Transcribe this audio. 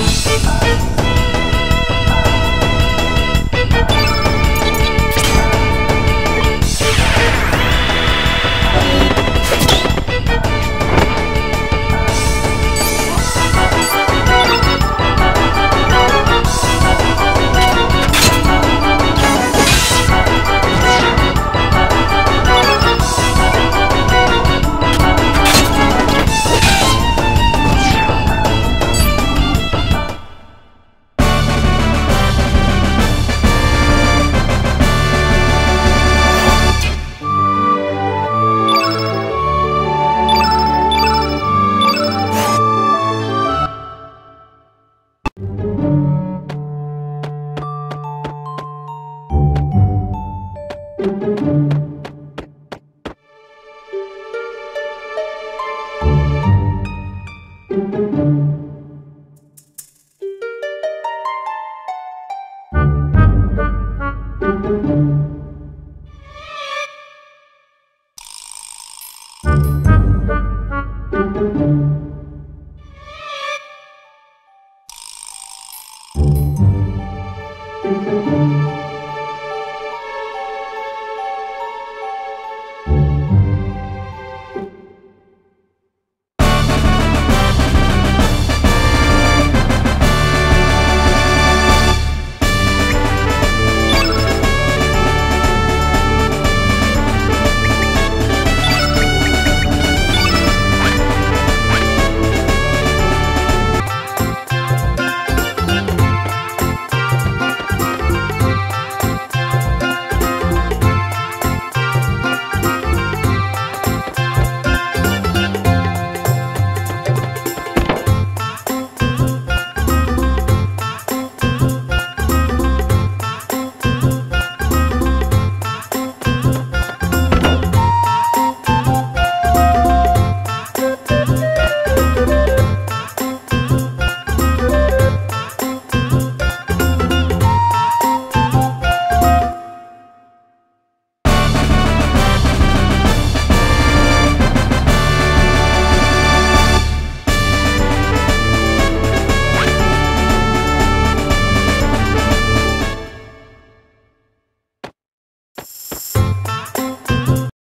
Música